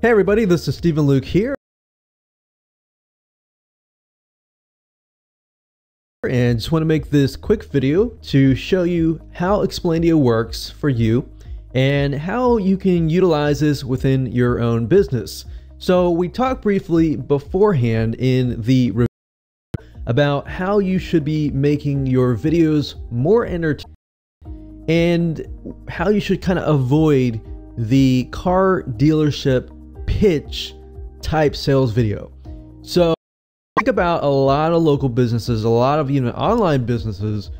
Hey everybody, this is Stephen Luke here. And just want to make this quick video to show you how Explaindio works for you and how you can utilize this within your own business. So we talked briefly beforehand in the review about how you should be making your videos more entertaining and how you should kind of avoid the car dealership pitch type sales video. So think about a lot of local businesses, a lot of even online businesses,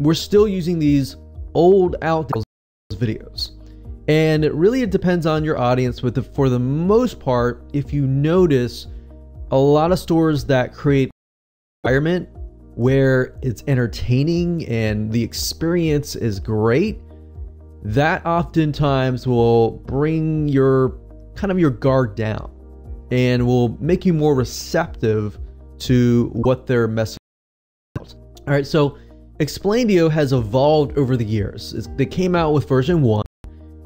we're still using these old outdated videos. And it really it depends on your audience, but the, for the most part, if you notice a lot of stores that create environment where it's entertaining and the experience is great, that oftentimes will bring your kind of your guard down and will make you more receptive to what they're about. All right, so Explaindio has evolved over the years. It's, they came out with version 1,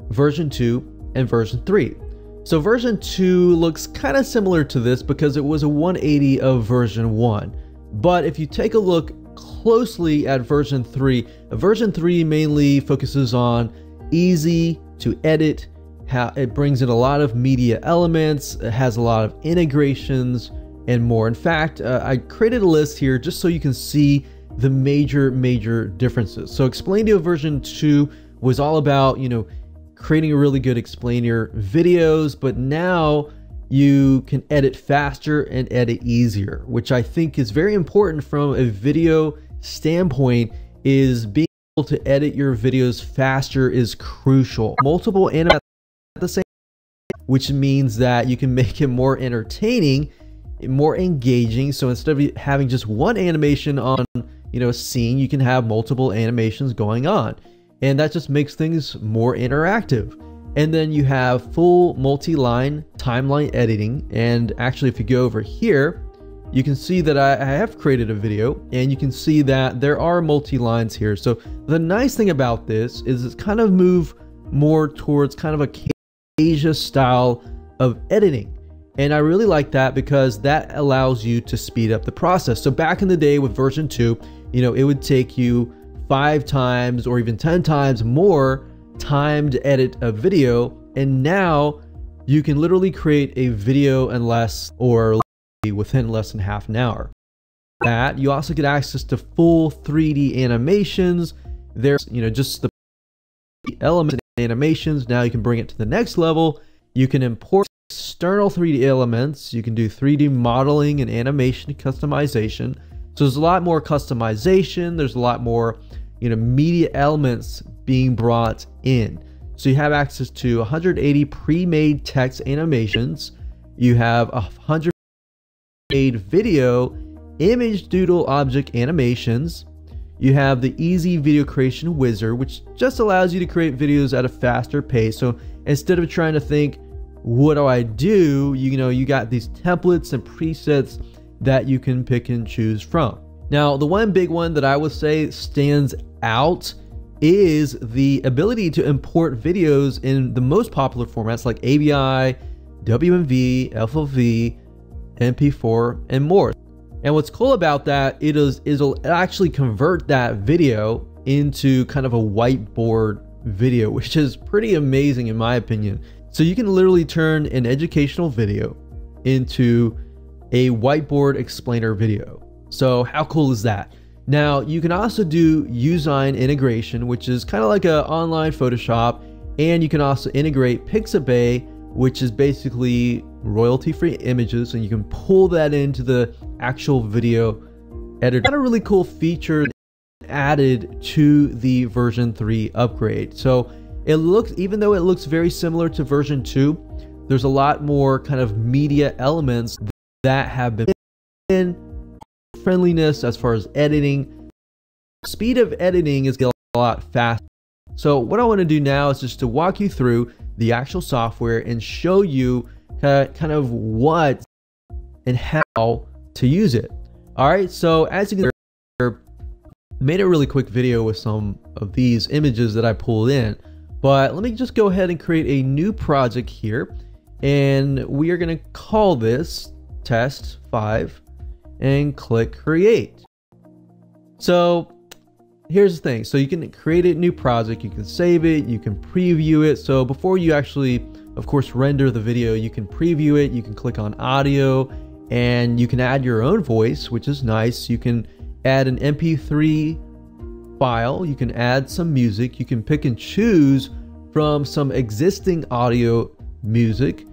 version 2, and version 3. So version 2 looks kind of similar to this because it was a 180 of version 1. But if you take a look closely at version 3, version 3 mainly focuses on easy to edit it brings in a lot of media elements, it has a lot of integrations and more. In fact, uh, I created a list here just so you can see the major, major differences. So Explaindio version 2 was all about, you know, creating a really good explainer videos, but now you can edit faster and edit easier, which I think is very important from a video standpoint is being able to edit your videos faster is crucial. Multiple animations at the same which means that you can make it more entertaining, more engaging. So instead of having just one animation on, you know, a scene, you can have multiple animations going on. And that just makes things more interactive. And then you have full multi-line timeline editing. And actually, if you go over here, you can see that I have created a video and you can see that there are multi-lines here. So the nice thing about this is it's kind of move more towards kind of a Asia style of editing. And I really like that because that allows you to speed up the process. So back in the day with version 2, you know, it would take you 5 times or even 10 times more time to edit a video and now you can literally create a video in less or within less than half an hour. That you also get access to full 3D animations. There's, you know, just the elements animations. Now you can bring it to the next level. You can import external 3D elements. You can do 3D modeling and animation customization. So there's a lot more customization. There's a lot more, you know, media elements being brought in. So you have access to 180 pre-made text animations. You have 100 made video, image doodle object animations. You have the Easy Video Creation Wizard, which just allows you to create videos at a faster pace. So instead of trying to think, what do I do? You know, you got these templates and presets that you can pick and choose from. Now, the one big one that I would say stands out is the ability to import videos in the most popular formats like AVI, WMV, FLV, MP4, and more. And what's cool about that it is it'll actually convert that video into kind of a whiteboard video, which is pretty amazing in my opinion. So you can literally turn an educational video into a whiteboard explainer video. So how cool is that? Now you can also do Youzign integration, which is kind of like an online Photoshop, and you can also integrate Pixabay which is basically royalty free images, and you can pull that into the actual video editor. Got a really cool feature added to the version 3 upgrade. So it looks, even though it looks very similar to version 2, there's a lot more kind of media elements that have been in friendliness as far as editing. Speed of editing is a lot faster. So what I want to do now is just to walk you through the actual software and show you kind of what and how to use it. All right, so as you can see here, made a really quick video with some of these images that I pulled in, but let me just go ahead and create a new project here. and we are going to call this test 5 and click create. So here's the thing. So you can create a new project, you can save it, you can preview it. So before you actually, of course, render the video, you can preview it, you can click on audio, and you can add your own voice, which is nice. You can add an MP3 file, you can add some music, you can pick and choose from some existing audio music.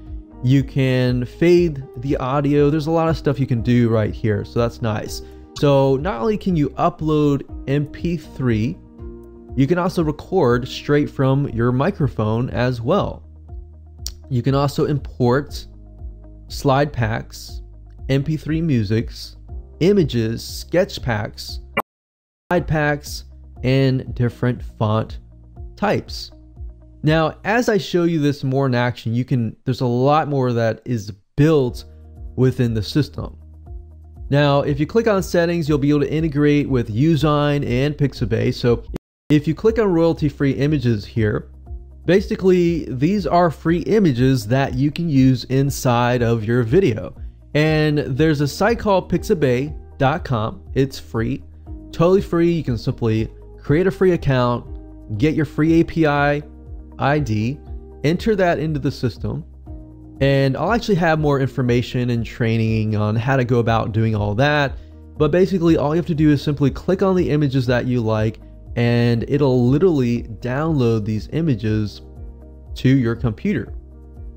You can fade the audio. There's a lot of stuff you can do right here, so that's nice. So not only can you upload MP3, you can also record straight from your microphone as well. You can also import slide packs, MP3 musics, images, sketch packs, slide packs, and different font types. Now, as I show you this more in action, you can there's a lot more that is built within the system. Now, if you click on settings, you'll be able to integrate with Youzign and Pixabay. So if you click on royalty-free images here, basically these are free images that you can use inside of your video. And there's a site called pixabay.com. It's free, totally free. You can simply create a free account, get your free API ID, enter that into the system, and I'll actually have more information and training on how to go about doing all that. But basically, all you have to do is simply click on the images that you like, and it'll literally download these images to your computer.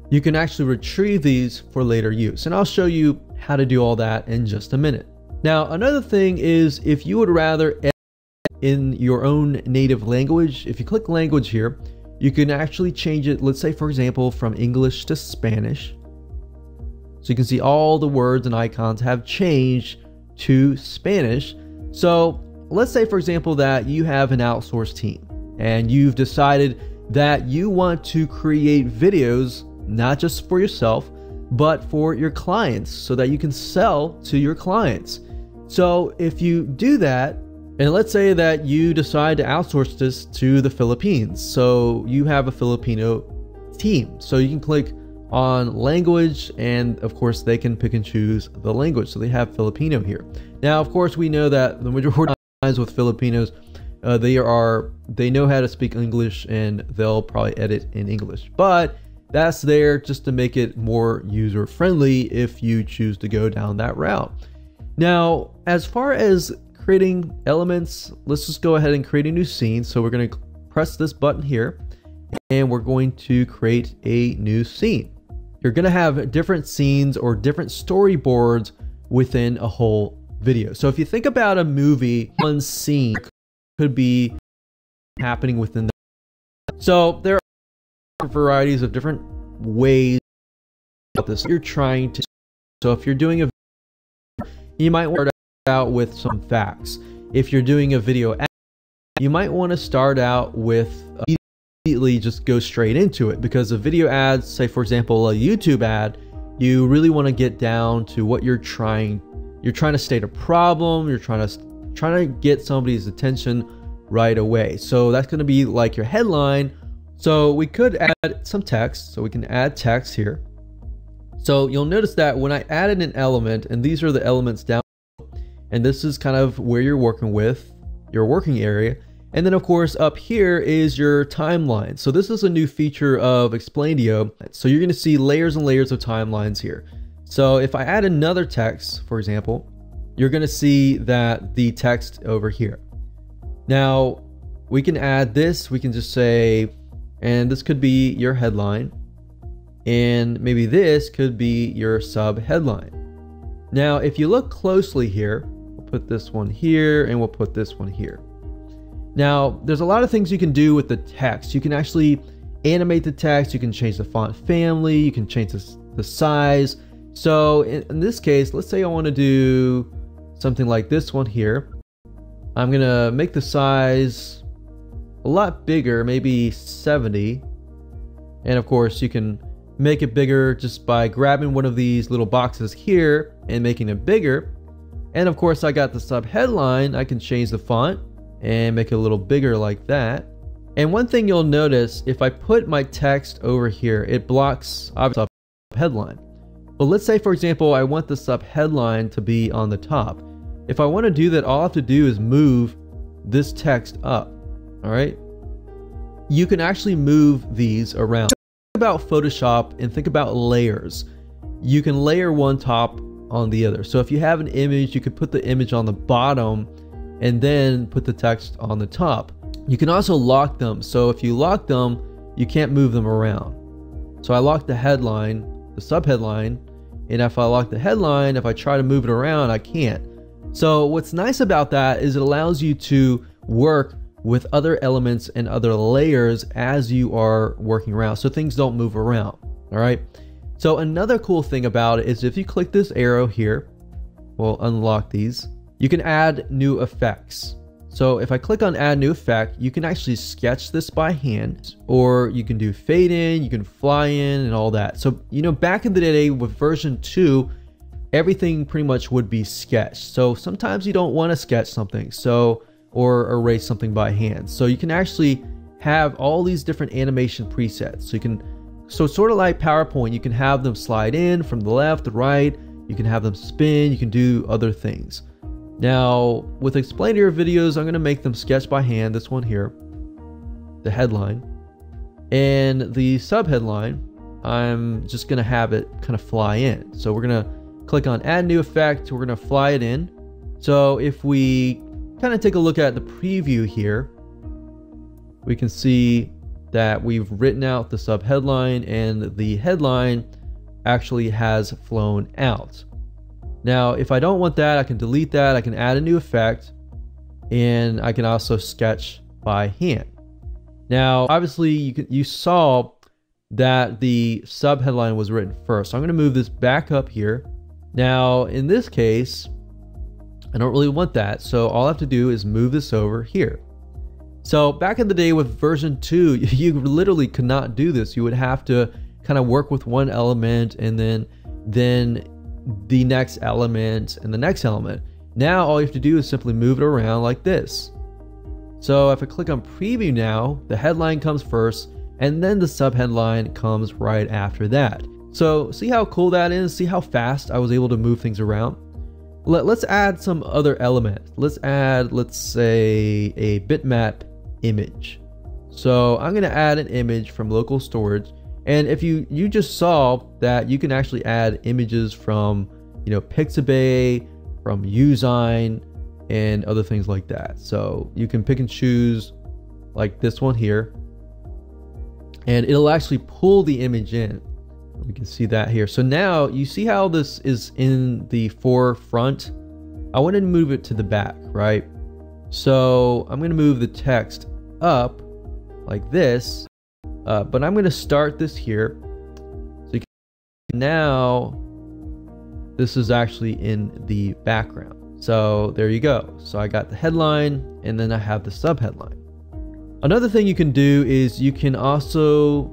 You can actually retrieve these for later use, and I'll show you how to do all that in just a minute. Now, another thing is if you would rather in your own native language, if you click language here, you can actually change it, let's say, for example, from English to Spanish. So you can see all the words and icons have changed to Spanish. So let's say, for example, that you have an outsourced team and you've decided that you want to create videos not just for yourself, but for your clients so that you can sell to your clients. So if you do that, and let's say that you decide to outsource this to the Philippines. So you have a Filipino team. So you can click on language, and of course, they can pick and choose the language. So they have Filipino here. Now, of course, we know that the majority with Filipinos, uh, they are they know how to speak English and they'll probably edit in English. But that's there just to make it more user friendly if you choose to go down that route. Now, as far as creating elements, let's just go ahead and create a new scene. So we're going to press this button here and we're going to create a new scene. You're going to have different scenes or different storyboards within a whole video. So if you think about a movie, one scene could be happening within the so there are varieties of different ways of this you're trying to so if you're doing a you might want to start out with some facts. If you're doing a video ad, you might want to start out with immediately just go straight into it because a video ad, say for example a YouTube ad, you really want to get down to what you're trying. You're trying to state a problem. You're trying to trying to get somebody's attention right away. So that's going to be like your headline. So we could add some text. So we can add text here. So you'll notice that when I added an element, and these are the elements down and this is kind of where you're working with your working area. And then of course up here is your timeline. So this is a new feature of Explaindio. So you're gonna see layers and layers of timelines here. So if I add another text, for example, you're gonna see that the text over here. Now we can add this, we can just say, and this could be your headline, and maybe this could be your sub headline. Now, if you look closely here, we'll put this one here and we'll put this one here. Now, there's a lot of things you can do with the text. You can actually animate the text, you can change the font family, you can change the, the size. So in, this case, let's say I want to do something like this one here. I'm going to make the size a lot bigger, maybe 70. And of course, you can make it bigger just by grabbing one of these little boxes here and making it bigger. And of course, I got the sub headline. I can change the font and make it a little bigger like that. And one thing you'll notice, if I put my text over here, it blocks obviously headline. But let's say, for example, I want the sub headline to be on the top. If I want to do that, all I have to do is move this text up. All right. You can actually move these around. Think about Photoshop and think about layers. You can layer one top on the other. So if you have an image, you could put the image on the bottom and then put the text on the top. You can also lock them. So if you lock them, you can't move them around. So I locked the headline, the subheadline, and if I lock the headline, if I try to move it around, I can't. So what's nice about that is it allows you to work with other elements and other layers as you are working around so things don't move around. All right. So another cool thing about it is if you click this arrow here, we'll unlock these, you can add new effects. So if I click on add new effect, you can actually sketch this by hand or you can do fade in, you can fly in and all that. So, you know, back in the day with version 2, everything pretty much would be sketched. So sometimes you don't want to sketch something. So or erase something by hand. So you can actually have all these different animation presets. So you can so sort of like PowerPoint, you can have them slide in from the left to right, you can have them spin, you can do other things. Now, with explainer videos, I'm going to make them sketch by hand, this one here, the headline. And the subheadline, I'm just going to have it kind of fly in. So we're going to click on add new effect, we're going to fly it in. So if we kind of take a look at the preview here, we can see that we've written out the subheadline and the headline actually has flown out. Now, if I don't want that, I can delete that. I can add a new effect and I can also sketch by hand. Now, obviously you can, you saw that the subheadline was written first. So I'm going to move this back up here. Now, in this case, I don't really want that. So all I have to do is move this over here. So back in the day with version 2, you literally could not do this. You would have to kind of work with one element and then then the next element and the next element. Now all you have to do is simply move it around like this. So if I click on preview now, the headline comes first and then the subheadline comes right after that. So see how cool that is? See how fast I was able to move things around? Let, us add some other element. Let's add, let's say a bitmap image. So I'm going to add an image from local storage and if you you just saw that you can actually add images from, you know, Pixabay, from Youzign, and other things like that. So you can pick and choose like this one here. And it'll actually pull the image in. We can see that here. So now you see how this is in the forefront. I want to move it to the back, right? So I'm going to move the text up like this uh, but I'm going to start this here. So now this is actually in the background. So there you go. So I got the headline and then I have the subheadline. Another thing you can do is you can also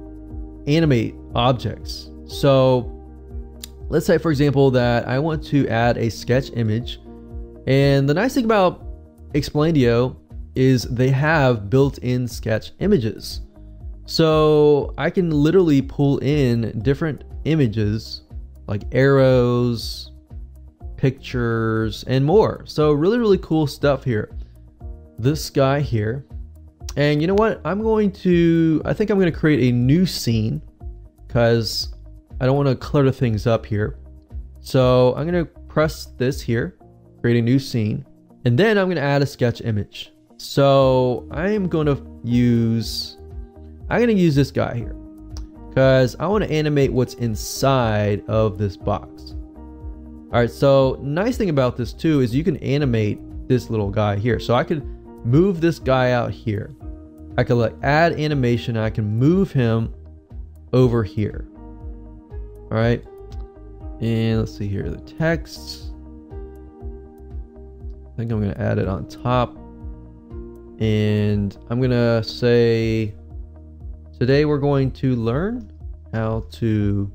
animate objects. So let's say, for example, that I want to add a sketch image. And the nice thing about Explaindio is they have built-in sketch images. So I can literally pull in different images like arrows, pictures, and more. So really, really cool stuff here. This guy here. And you know what? I'm going to, I think I'm going to create a new scene because I don't want to clutter things up here. So I'm going to press this here, create a new scene, and then I'm going to add a sketch image. So I am going to use I'm going to use this guy here because I want to animate what's inside of this box. All right, so nice thing about this too is you can animate this little guy here. So I could move this guy out here. I could like add animation. I can move him over here. All right. And let's see here, the text. I think I'm going to add it on top. And I'm going to say Today we're going to learn how to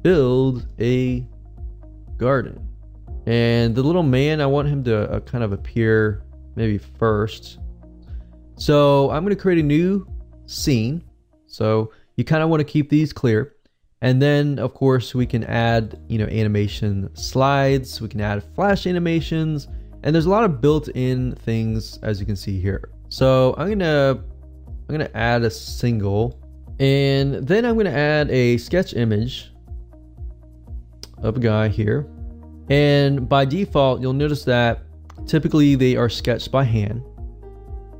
build a garden. And the little man, I want him to uh, kind of appear maybe first. So I'm going to create a new scene. So you kind of want to keep these clear. And then of course we can add, you know, animation slides, we can add flash animations, and there's a lot of built-in things as you can see here. So I'm gonna I'm gonna add a single and then I'm gonna add a sketch image of a guy here. And by default, you'll notice that typically they are sketched by hand.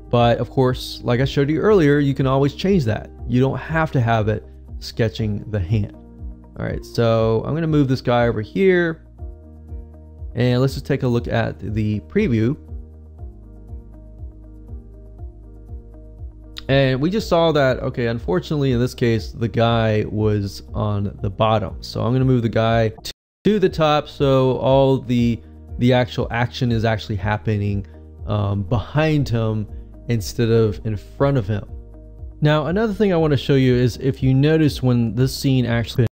But of course, like I showed you earlier, you can always change that. You don't have to have it sketching the hand. All right, so I'm gonna move this guy over here. And let's just take a look at the preview. And we just saw that, okay, unfortunately in this case, the guy was on the bottom. So I'm gonna move the guy to the top so all the the actual action is actually happening um, behind him instead of in front of him. Now, another thing I want to show you is if you notice when this scene actually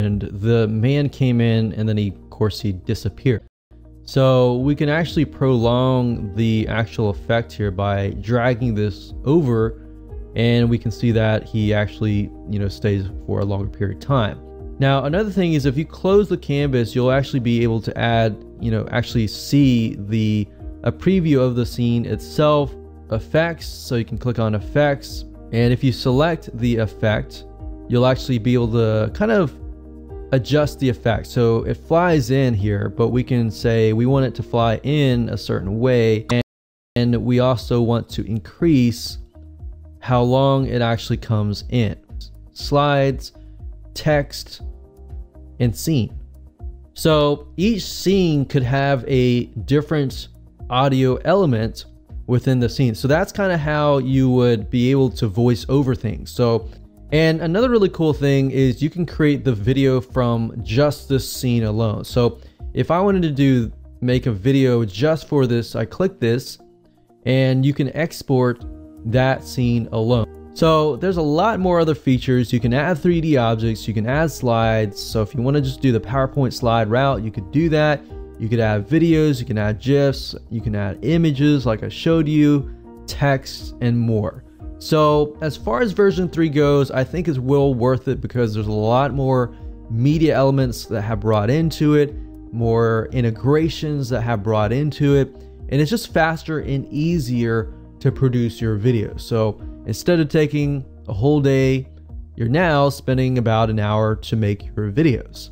and the man came in and then he, of course, he disappeared. So we can actually prolong the actual effect here by dragging this over and we can see that he actually, you know, stays for a longer period of time. Now, another thing is if you close the canvas, you'll actually be able to add, you know, actually see the a preview of the scene itself, effects, so you can click on effects, and if you select the effect, you'll actually be able to kind of adjust the effect. So it flies in here, but we can say we want it to fly in a certain way, and, and we also want to increase how long it actually comes in. Slides, text, and scene. So each scene could have a different audio element within the scene. So that's kind of how you would be able to voice over things. So, and another really cool thing is you can create the video from just this scene alone. So if I wanted to do make a video just for this, I click this and you can export that scene alone. So there's a lot more other features. You can add 3D objects, you can add slides. So if you want to just do the PowerPoint slide route, you could do that. You could add videos, you can add GIFs, you can add images like I showed you, text, and more. So as far as version 3 goes, I think it's well worth it because there's a lot more media elements that have brought into it, more integrations that have brought into it, and it's just faster and easier to produce your videos. So instead of taking a whole day, you're now spending about an hour to make your videos.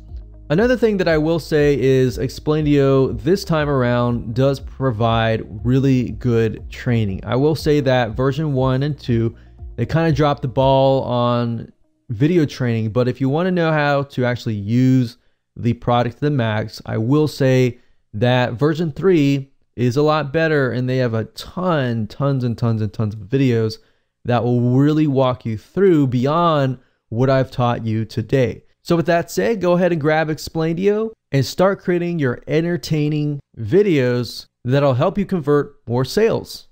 Another thing that I will say is Explaindio this time around does provide really good training. I will say that version 1 and 2 they kind of dropped the ball on video training, but if you want to know how to actually use the product to the max, I will say that version 3 is a lot better and they have a ton, tons and tons and tons of videos that will really walk you through beyond what I've taught you today. So with that said, go ahead and grab Explaindio and start creating your entertaining videos that'll help you convert more sales.